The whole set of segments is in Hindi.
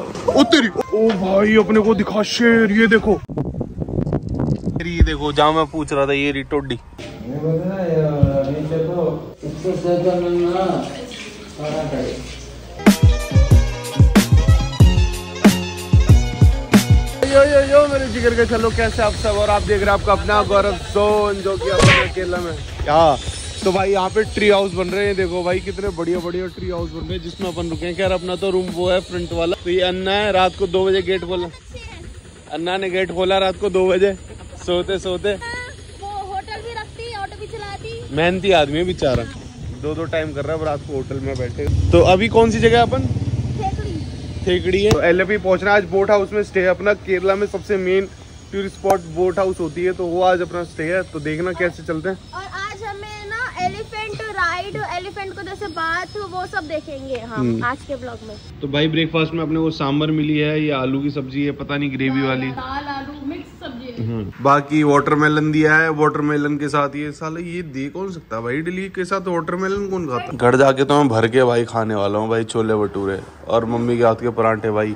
ओ तेरी ओ भाई अपने को दिखा शेर ये देखो। ये देखो जहाँ मैं पूछ रहा था ये रही टोडी। यो यो यो मेरे जिगर के चलो कैसे आप सब? और आप देख रहे हैं आपका अपना गौरव जोन जो कि अपने अकेला में क्या तो भाई यहाँ पे ट्री हाउस बन रहे हैं। देखो भाई कितने बढ़िया बढ़िया ट्री हाउस बन रहे हैं जिसमें अपन रुके हैं। खैर अपना तो रूम वो है फ्रंट वाला। तो ये अन्ना है रात को दो बजे गेट खोला। अन्ना ने गेट खोला रात को दो बजे। सोते सोते। वो होटल भी रखती ऑटो भी चलाती। मेहनती आदमी है बेचारा। दो दो टाइम कर रहा है रात को होटल में बैठे। तो अभी कौन सी जगह अपन? ठेकड़ी है। तो एल पहुँचना है। आज बोट हाउस में स्टे है। अपना केरला में सबसे main tourist spot boat house होती है तो वो आज अपना स्टे है। तो देखना कैसे चलते हैं और आज हमें ना एलिफेंट राइड एलिफेंट को जैसे बात वो सब देखेंगे हम हम्म। आज के ब्लॉग में। तो भाई ब्रेकफास्ट में अपने को सांबर मिली है ये आलू की सब्ज़ी है पता नहीं ग्रेवी वाली। दाल आलू मिक्स सब्ज़ी हम्म। बाकी वाटरमेलन दिया है वाटरमेलन के साथ ये साला ये दे कौन सकता है भाई? इडली के साथ वाटरमेलन कौन खाता घर जाके तो मैं भर के भाई खाने वाला हूँ भाई छोले भटूरे और मम्मी के हाथ के पराठे भाई।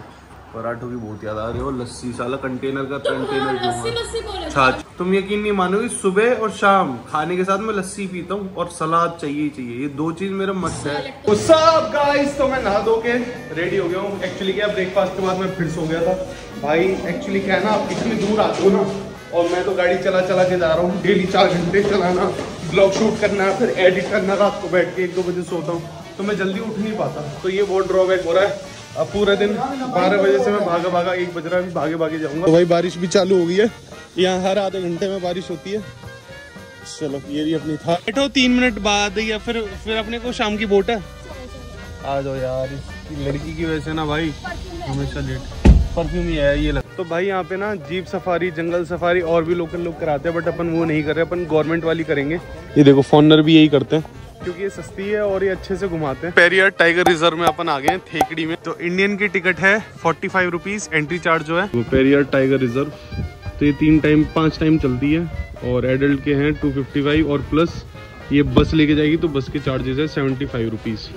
पराठों की बहुत याद आ रही है और लस्सी साला कंटेनर का कंटेनर जो छाछ। तुम यकीन नहीं मानोगे सुबह और शाम खाने के साथ मैं लस्सी पीता हूँ और सलाद चाहिए ही चाहिए। ये दो चीज़ मेरा मस्त है। सब गाइस तो मैं नहा धो के रेडी हो गया हूँ। एक्चुअली क्या ब्रेकफास्ट के बाद मैं फिर सो गया था। भाई एक्चुअली क्या है ना आप इतनी दूर आते हो ना और मैं तो गाड़ी चला चला के जा रहा हूँ। डेली चार घंटे चलाना ब्लॉग शूट करना फिर एडिट करना रात को बैठ के एक दो बजे सोता हूँ। तो मैं जल्दी उठ नहीं पाता। तो ये बहुत ड्रॉबैक हो रहा है। अब पूरे दिन बारह बजे से मैं भागा भागा, एक बज रहा है भागे भागे जाऊँगा। तो भाई बारिश भी चालू हो गई है। यहाँ हर आधे घंटे में बारिश होती है। चलो, ये भी अपनी था बैठो तीन मिनट बाद या फिर फिर अपने को शाम की बोट है। आ जाओ यार, इसकी लड़की की वजह से ना भाई, हमेशा लेट परफ्यूम ही है, ये लग तो भाई यहाँ पे ना जीप सफारी, जंगल सफारी और भी लोकल लोग कराते हैं बट अपन वो नहीं कर रहे, अपन गवर्नमेंट वाली करेंगे। ये देखो फॉनर भी यही करते हैं। क्योंकि ये सस्ती है और ये अच्छे से घुमाते हैं। पेरियर टाइगर रिज़र्व में अपन आ गए हैं थेकड़ी में। तो इंडियन की टिकट है forty five rupees entry charge जो है। वो पेरियर टाइगर रिज़र्व तो ये तीन टाइम पाँच टाइम चलती है और एडल्ट के हैं टू फिफ्टी फाइव और प्लस ये बस लेके जाएगी तो बस के चार्जेस है सेवेंटी फाइव रुपीज़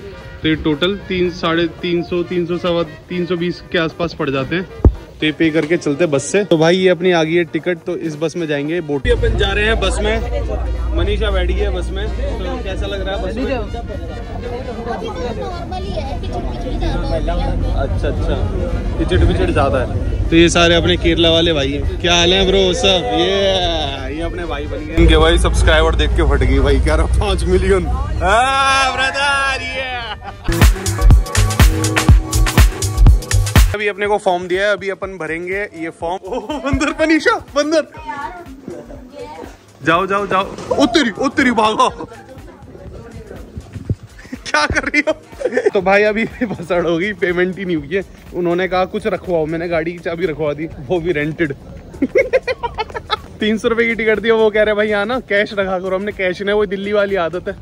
तो ये टोटल तीन साढ़े तीन सौ तीन सौ सवा तीन सौ बीस के आसपास पड़ जाते हैं। ये पे करके चलते बस से। तो भाई, ये अपनी आ गई है टिकट तो इस बस में जाएँगे। बोट अपन जा रहे हैं बस में। मनीषा बैठ है बस में। तो कैसा लग रहा है अच्छा अच्छा। पिचड़ पिचड़ ज़्यादा है। तो ये सारे अपने केरला वाले भाई हैं। क्या हाल है ब्रो? सब? ये ये अपने भाई बन गए। इनके भाई सब्सक्राइबर देख के फट गई भाई। क्या रहा पाँच मिलियन ब्रदर अभी अपने को फॉर्म दिया है, अभी अपन भरेंगे ये फॉर्म बंदर पनीशा, बंदर। जाओ जाओ जाओ। ओ तेरी ओ तेरी भागो। क्या कर रही हो? तो भाई अभी भसड़ हो गई पेमेंट ही नहीं हुई है। उन्होंने कहा, कुछ रखवाओ। मैंने गाड़ी की चाबी रखवा दी, वो भी रेंटेड तीन सौ रुपए की टिकट दी, वो कह रहे, भाई, यहाँ ना कैश रखा करो। हमने कैश नहीं, वो दिल्ली वाली आदत है।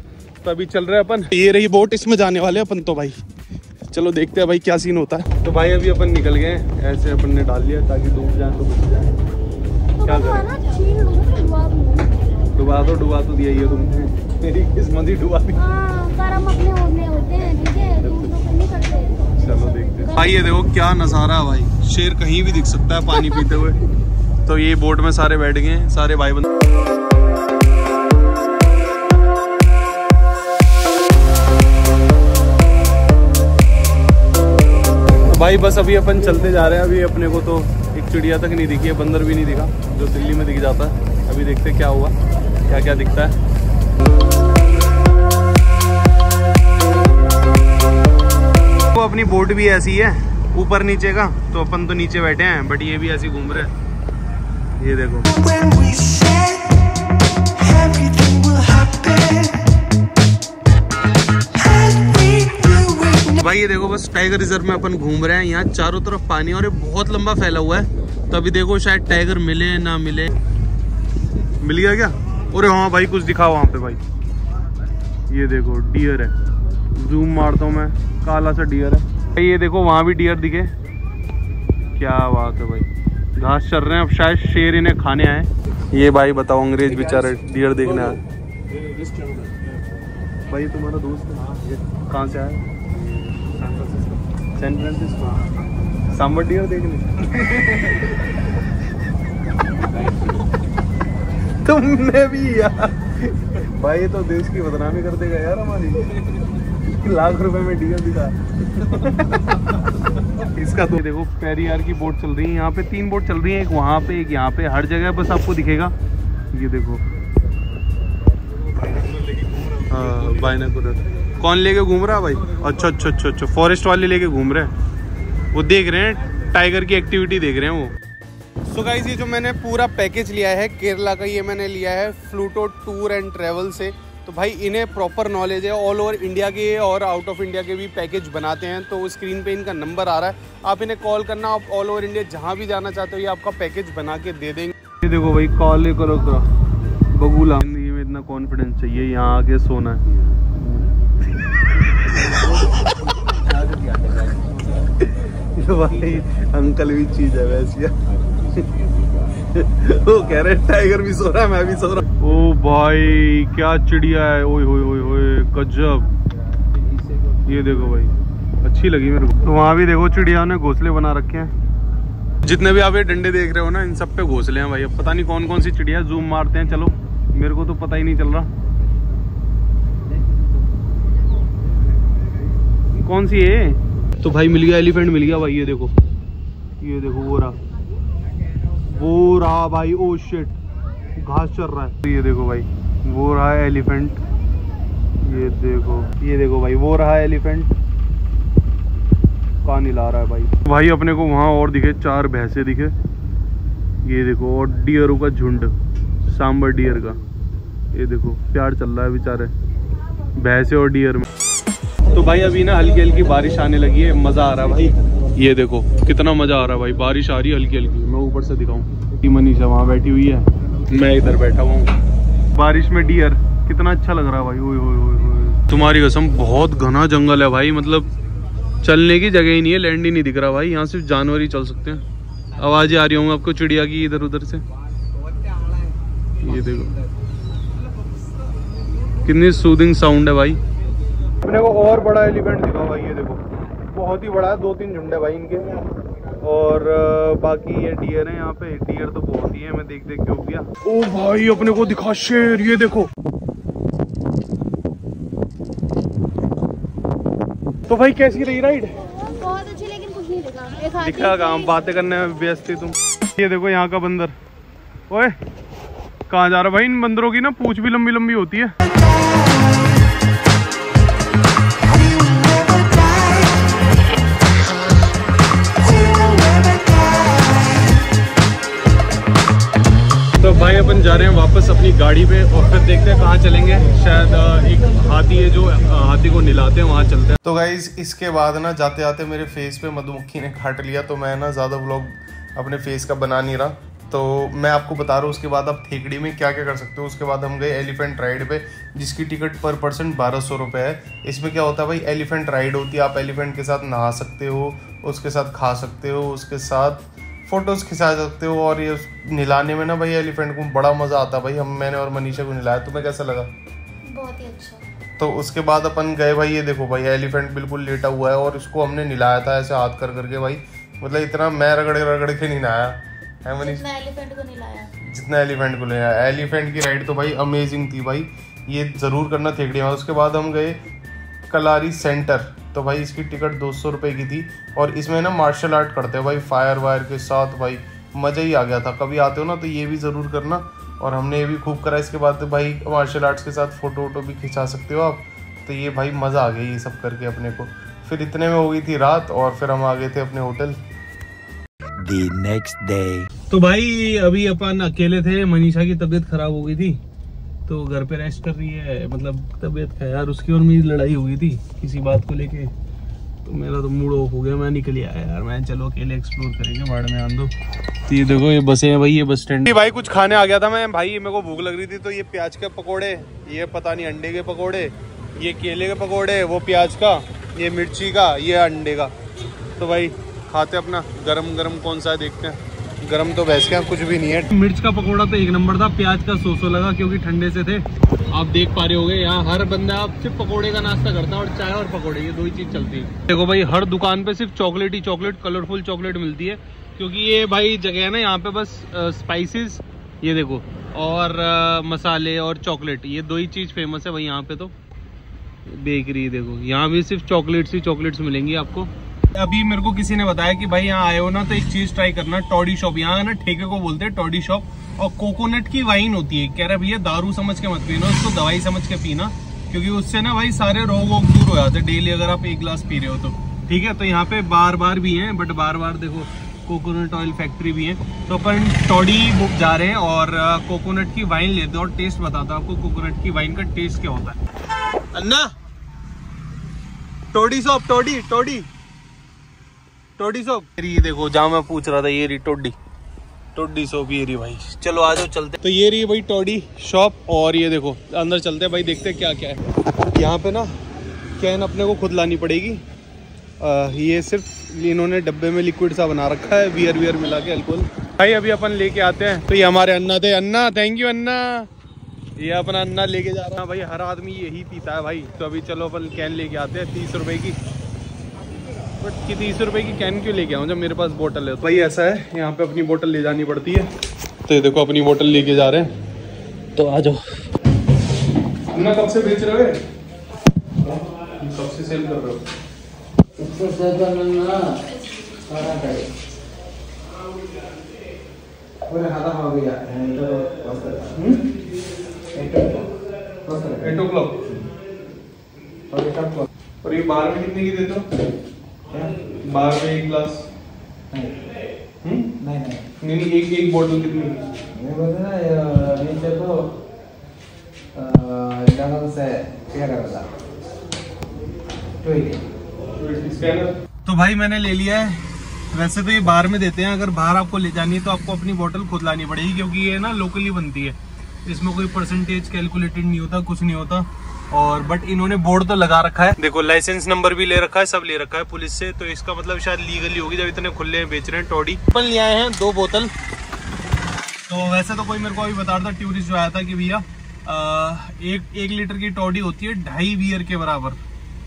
तो अभी चल रहे अपन। ये रही बोट इसमें जाने वाले अपन तो भाई। चलो देखते हैं भाई क्या सीन होता है। तो भाई अभी अपन निकल गए ऐसे अपन ने डाल लिया ताकि डूब जाए तो बच जाए। तो क्या करें? लूँगा डुबा तो डुबा तो दिया ही है तुमने। मेरी किस्मत ही डुबा दी। हाँ कर्म अपने होने होते हैं ठीक है? तुम तो नहीं करते। चलो देखते हैं। भाई ये देखो क्या नज़ारा है भाई। शेर कहीं भी दिख सकता है पानी पीते हुए। तो ये बोट में सारे बैठ गए सारे भाई बंद भाई, बस अभी अपन चलते जा रहे हैं। अभी अपने को तो एक चिड़िया तक नहीं दिखी है बंदर भी नहीं दिखा, जो दिल्ली में दिख जाता है। अभी देखते क्या हुआ क्या क्या दिखता है। वो अपनी बोट भी ऐसी है, ऊपर नीचे का तो अपन तो नीचे बैठे हैं बट ये भी ऐसी घूम रहे हैं। ये देखो। भाई ये देखो बस टाइगर रिज़र्व में अपन घूम रहे हैं। यहाँ चारों तरफ़ पानी और ये बहुत लंबा फैला हुआ है। तो अभी देखो शायद टाइगर मिले ना मिले। मिल गया क्या? अरे हाँ भाई कुछ दिखा वहाँ पे भाई। ये देखो डियर है। जूम मारता हूँ मैं। काला सा डियर है। भाई ये देखो वहाँ भी डियर दिखे। क्या बात है भाई। घास चल रहे हैं अब शायद शेर इन्हें खाने आए। ये भाई बताओ अंग्रेज़ बेचारे डियर देखने आए। भाई तुम्हारा दोस्त कहाँ से आया? सैन फ्रांसिस्को सांबर डियर देखने तुमने भी यार। भाई, ये तो देश की बदनामी कर देगा यार हमारी। लाख रुपए में डियर दिखा। इसका तो देखो पेरियार की बोट चल रही है, यहाँ पे तीन बोट चल रही है, एक वहाँ पे, एक यहाँ पे, हर जगह बस आपको दिखेगा। ये देखो। हाँ बाइनाकुलर कौन लेके घूम रहा है भाई? अच्छा अच्छा अच्छा अच्छा। फॉरेस्ट वाले लेके घूम रहे हैं। वो देख रहे हैं टाइगर की एक्टिविटी देख रहे हैं वो। सो गाइस ये जो मैंने पूरा पैकेज लिया है केरला का ये मैंने लिया है फ्लूटो टूर एंड ट्रेवल से। तो भाई इन्हें प्रॉपर नॉलेज है। ऑल ओवर इंडिया के और आउट ऑफ़ इंडिया के भी पैकेज बनाते हैं। तो स्क्रीन पे इनका नंबर आ रहा है। आप इन्हें कॉल करना आप ऑल ओवर इंडिया जहाँ भी जाना चाहते हो ये आपका पैकेज बना के दे देंगे। ये देखो भाई कॉल करो करो बगुला। ज़िंदगी में इतना कॉन्फिडेंस चाहिए यहाँ आके सोना है। भाई, अंकल भी चीज़ है वैसी। वो कह रहे टाइगर भी सो रहा है, मैं भी सो रहा ओ भाई, क्या चिड़िया है? ओए होए होए होए गजब। ये देखो भाई, अच्छी लगी मेरे को। तो वहाँ भी देखो, चिड़िया ने घोंसले बना रखे हैं। जितने भी आप ये डंडे देख रहे हो ना, इन सब पे घोंसले हैं भाई। अब पता नहीं कौन कौन सी चिड़िया जूम मारते हैं, चलो। मेरे को तो पता ही नहीं चल रहा। कौन सी है तो भाई मिल गया एलिफेंट, मिल गया भाई, ये देखो। ये देखो, वो रहा। वो रहा भाई, ओ शिट घास चल रहा है। ये देखो भाई, वो रहा एलिफेंट। ये देखो ये देखो भाई, वो रहा एलिफेंट। कहाँ नहीं ला रहा है भाई। भाई अपने को वहाँ और दिखे, चार भैंसे दिखे। ये देखो, और डियरों का झुंड, सांबर डियर का। ये देखो, प्यार चल रहा है बेचारे। भैंसे और डियर में। तो भाई अभी ना हल्की हल्की बारिश आने लगी है, मज़ा आ रहा है भाई। ये देखो, कितना मज़ा आ रहा है भाई, बारिश आ रही है हल्की हल्की। मैं ऊपर से दिखाऊँ। मनीषा वहाँ बैठी हुई है। मैं इधर बैठा हुआ बारिश में डियर कितना अच्छा लग रहा है भाई, ओए तुम्हारी कसम, बहुत घना जंगल है भाई मतलब चलने की जगह ही नहीं है लैंड ही नहीं दिख रहा भाई, यहाँ सिर्फ़ जानवर ही चल सकते हैं। आवाज़ें आ रही होंगी आपको चिड़िया की इधर उधर से। ये देखो। कितनी सूदिंग साउंड है भाई। अपने को और बड़ा एलिफेंट दिखा भाई ये देखो। बहुत ही बड़ा है दो तीन झुंड है भाई इनके। और बाकी ये डियर है यहाँ पे। डियर तो बहुत ही है मैं देख देख के हो गया। ओ भाई अपने को दिखा शेर ये देखो। तो भाई कैसी रही राइड बहुत अच्छी लेकिन कुछ नहीं दिखा। एक हाथी दिखा काम बातें करने में व्यस्त थी तुम। ये देखो यहाँ का बंदर। ओए कहाँ जा रहा भाई इन बंदरों की ना पूछ भी लंबी लंबी होती है। अपन जा रहे हैं वापस अपनी गाड़ी पे और फिर देखते हैं कहाँ चलेंगे। शायद एक हाथी है जो हाथी को निलाते हैं, वहाँ चलते हैं। तो गाइज़ इसके बाद ना जाते जाते मेरे फेस पे मधुमक्खी ने काट लिया तो मैं ना ज़्यादा व्लॉग अपने फेस का बना नहीं रहा। तो मैं आपको बता रहा हूँ, उसके बाद आप थेकड़ी में क्या क्या कर सकते हो। उसके बाद हम गए एलिफेंट राइड पे, जिसकी टिकट पर पर्सन बारह सौ रुपये है। इसमें क्या होता है भाई एलिफेंट राइड होती है, आप एलिफेंट के साथ नहा सकते हो, उसके साथ खा सकते हो, उसके साथ फ़ोटोज़ खिंचा सकते हो और ये निलाने में ना भाई एलिफेंट को बड़ा मज़ा आता भाई। हम मैंने और मनीषा को निलाया तुम्हें कैसा लगा? बहुत ही अच्छा। तो उसके बाद अपन गए भाई ये देखो भाई एलिफेंट बिल्कुल लेटा हुआ है और उसको हमने निलाया था ऐसे हाथ कर करके भाई। मतलब इतना मैं रगड़े रगड़ के नहीं नहाया। है मनीष? मैं एलिफेंट को नहीं लाया जितना एलिफेंट को ले आया एलिफेंट की राइड तो भाई अमेजिंग थी भाई। ये ज़रूर करना थेकड़ी में उसके बाद हम गए कलारी सेंटर तो भाई इसकी टिकट दो सौ रुपये की थी और इसमें ना मार्शल आर्ट करते हैं। भाई फायर वायर के साथ भाई मज़ा ही आ गया था। कभी आते हो ना तो ये भी ज़रूर करना और हमने ये भी खूब करा। इसके बाद तो भाई मार्शल आर्ट्स के साथ फ़ोटो वोटो भी खिंचा सकते हो आप। तो ये भाई मज़ा आ गया ये सब करके अपने को। फिर इतने में हो गई थी रात और फिर हम आ गए थे अपने होटल। The next day. तो भाई अभी अपन अकेले थे मनीषा की तबीयत खराब हो गई थी। तो घर पे रेस्ट कर रही है मतलब तबीयत का यार उसकी और मेरी लड़ाई हो गई थी किसी बात को लेके तो मेरा तो मूड ऑफ़ हो गया, मैं निकल आया यार, मैं चलो अकेले एक्सप्लोर करेंगे बाढ़ में आंदो। तो ये देखो, ये बसें हैं भाई, ये बस स्टैंड भाई, कुछ खाने आ गया था मैं, भाई, मेरे को भूख लग रही थी तो ये प्याज के पकौड़े, ये पता नहीं अंडे के पकौड़े, ये केले के पकौड़े, वो प्याज का, ये मिर्ची का, ये अंडे का। तो भाई, खाते अपना गरम गरम कौन सा है, देखते हैं। गरम तो वैसे यहाँ कुछ भी नहीं है। मिर्च का पकोड़ा तो एक नंबर था, प्याज का सो सो लगा क्योंकि ठंडे से थे। आप देख पा रहे होगे, यहाँ हर बंदा आप सिर्फ़ पकोड़े का नाश्ता करता है और चाय और पकोड़े, ये दो ही चीज़ चलती है। देखो भाई, हर दुकान पे सिर्फ़ चॉकलेट ही चॉकलेट कलरफुल चॉकलेट मिलती है, क्योंकि ये भाई जगह है ना, यहाँ पे बस स्पाइसेस ये देखो, और मसाले और चॉकलेट, ये दो ही चीज़ फ़ेमस है भाई यहाँ पे तो। बेकरी, देखो, यहाँ भी सिर्फ़ चॉकलेट्स ही चॉकलेट्स मिलेंगी आपको। अभी मेरे को किसी ने बताया कि भाई यहाँ आए हो ना तो एक चीज़ ट्राई करना टॉडी शॉप यहाँ ना, ठेके को बोलते हैं टॉडी शॉप और कोकोनट की वाइन होती है। कह रहा भैया, दारू समझ के मत पीना, उसको दवाई समझ के पीना, क्योंकि उससे ना भाई सारे रोग वोग दूर हो जाते डेली अगर आप एक गिलास पी रहे हो तो। ठीक है तो यहाँ पे बार बार भी हैं बट बार बार देखो कोकोनट ऑयल फैक्ट्री भी है। तो अपन टॉडी बुक जा रहे हैं और कोकोनट की वाइन लेते हैं और टेस्ट बताता हूँ आपको कोकोनट की वाइन का टेस्ट क्या होता है। अन्ना! टोडी शॉप टोडी टोडी टोडी शॉप ये देखो जहाँ मैं पूछ रहा था ये रही टोडी। टोडी सोप ये रही भाई। चलो आ जाओ चलते। तो ये रही भाई टोडी शॉप और ये देखो अंदर चलते हैं भाई देखते हैं क्या क्या है। यहाँ पे ना कैन अपने को खुद लानी पड़ेगी। आ, ये सिर्फ़ इन्होंने डब्बे में लिक्विड सा बना रखा है बियर वियर मिला के अल्कोहल भाई अभी अपन लेके आते हैं। तो ये हमारे अन्ना थे। Anna thank you Anna. ये अपना अन्ना लेके जा रहा है। भाई हर आदमी यही पीता है भाई। तो अभी चलो अपन कैन लेके आते हैं तीस रुपए की। बट कि तीस रुपए की कैन क्यों लेके आऊँ जब मेरे पास बोतल है? तो भाई ऐसा है यहाँ पे अपनी बोतल ले जानी पड़ती है। तो ये देखो अपनी बोतल लेके जा रहे हैं। तो आ जाओ। अन्ना कब से बेच रहे हो कब से सेल कर रहे हो? एट ओ क्लॉक और ये बार में कितने की देते हो? एक ग्लास हम्म? नाही नाही। नहीं एक एक बोतल कितनी? मी? बोलतो ना कसं आहे काय तो स्कैनर तो भाई मैंने ले लिया है। वैसे तो ये बाहर में देते हैं अगर बाहर आपको ले जानी है तो आपको अपनी बोतल खुद लानी पड़ेगी क्योंकि ये ना लोकली बनती है। इसमें कोई परसेंटेज कैलकुलेटेड नहीं होता कुछ नहीं होता। और बट इन्होंने बोर्ड तो लगा रखा है। देखो लाइसेंस नंबर भी ले रखा है सब ले रखा है पुलिस से तो इसका मतलब शायद लीगली होगी जब इतने खुले हैं बेच रहे हैं टॉडी। अपन ले आए हैं दो बोतल। तो वैसे तो कोई मेरे को अभी बता रहा था टूरिस्ट जो आया था कि भैया एक एक लीटर की टॉडी होती है ढाई बियर के बराबर।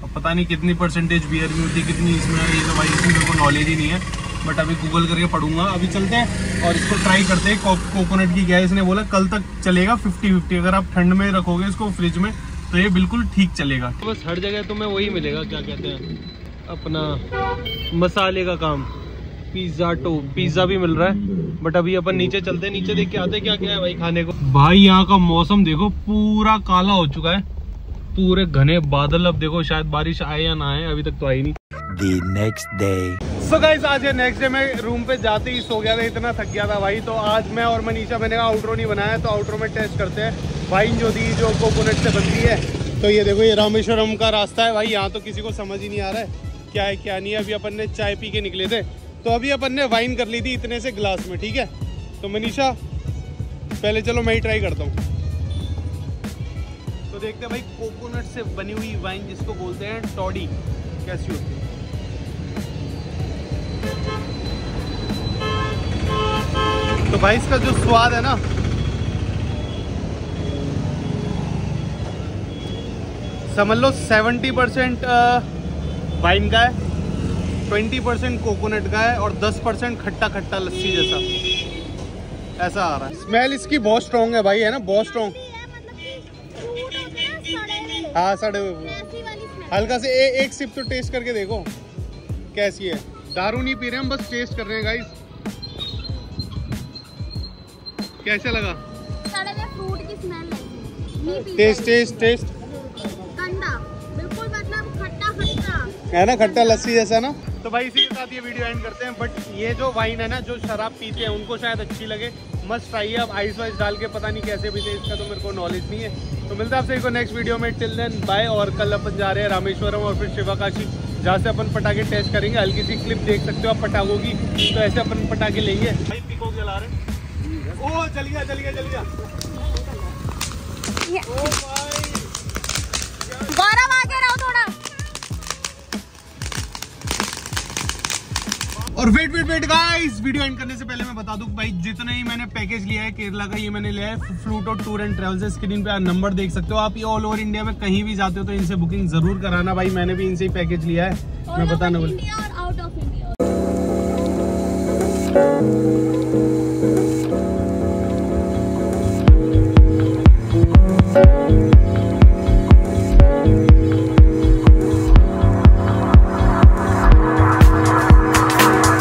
अब पता नहीं कितनी परसेंटेज बियर में होती है कितनी इसमें ये तो भाई इसमें मेरे को नॉलेज ही नहीं है। बट अभी गूगल करके पढ़ूँगा। अभी चलते हैं और इसको ट्राई करते हैं। कोकोनट की गैस ने बोला कल तक चलेगा फिफ्टी फिफ्टी अगर आप ठंड में रखोगे इसको फ्रिज में तो ये बिल्कुल ठीक चलेगा। बस हर जगह तुम्हें वही मिलेगा क्या कहते हैं? अपना मसाले का काम। पिज्जा टो पिज्जा भी मिल रहा है बट अभी अपन नीचे चलते हैं नीचे देख के आते क्या क्या है भाई खाने को। भाई यहाँ का मौसम देखो पूरा काला हो चुका है। पूरे घने बादल अब देखो शायद बारिश आए या ना आए अभी तक तो आई नहीं। The next day. So guys आज है नेक्स्ट डे मैं रूम पे जाते ही सो गया था, इतना थक गया था भाई। तो आज मैं और मनीषा, मैंने कहा आउटरो नहीं बनाया तो आउटरो में टेस्ट करते हैं। वाइन जो दी जो कोकोनट से बनती है। तो ये देखो, ये रामेश्वरम का रास्ता है। भाई, यहाँ तो किसी को समझ ही नहीं आ रहा है, क्या है, क्या नहीं है। अभी अपन ने चाय पी के निकले थे। तो अभी अपन ने वाइन कर ली थी इतने से ग्लास में, ठीक है? तो मनीषा, पहले चलो मैं ही ट्राई करता हूँ। तो देखते हैं भाई कोकोनट से बनी हुई वाइन जिसको बोलते हैं टॉडी कैसी होती है तो भाई इसका जो स्वाद है ना समझ लो सेवेंटी परसेंट वाइन का है ट्वेंटी परसेंट कोकोनट का है और दस परसेंट खट्टा खट्टा लस्सी जैसा। ऐसा आ रहा है। स्मेल इसकी बहुत स्ट्रॉन्ग है भाई है ना? बहुत स्ट्रॉन्ग हाँ smell। हल्का से ए, एक सिप तो टेस्ट करके देखो कैसी है। दारू नहीं पी रहे हम बस टेस्ट कर रहे हैं गाइस कैसा लगा? सड़े हुए फ्रूट की स्मेल टेस्ट टेस्ट टेस्ट ठंडा बिल्कुल मतलब खट्टा खट्टा। है ना खट्टा लस्सी जैसा ना? तो भाई इसी के साथ ये वीडियो एंड करते हैं बट ये जो वाइन है ना जो शराब पीते हैं उनको शायद अच्छी लगे। मस्त ट्राई है अब आइस वाइस डाल के पता नहीं कैसे पीते इसका तो मेरे को नॉलेज नहीं है। तो मिलता है आपसे एक नेक्स्ट वीडियो में टिल देन बाय और कल अपन जा रहे हैं रामेश्वरम और फिर शिवाकाशी जहाँ से अपन पटाखे टेस्ट करेंगे। हल्की सी क्लिप देख सकते हो आप पटाखों की तो ऐसे अपन पटाखे लेंगे। भाई पिको जला रहे हैं। ओ चल गया चल गया चल गया गौरव आगे रहो थोड़ा। और wait wait wait guys video end करने से पहले मैं बता दूँ भाई जितने ही मैंने पैकेज लिया है केरला का ये मैंने लिया है। फ्लूटो टूर एंड ट्रेवल्स स्क्रीन पे नंबर देख सकते हो। आप ये ऑल ओवर इंडिया में कहीं भी जाते हो तो इनसे बुकिंग ज़रूर कराना भाई मैंने भी इनसे ही पैकेज लिया है। मैं बताने बोल